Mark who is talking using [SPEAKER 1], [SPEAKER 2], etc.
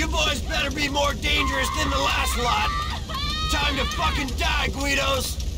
[SPEAKER 1] You boys better be more dangerous than the last lot. Time to fucking die, Guidos!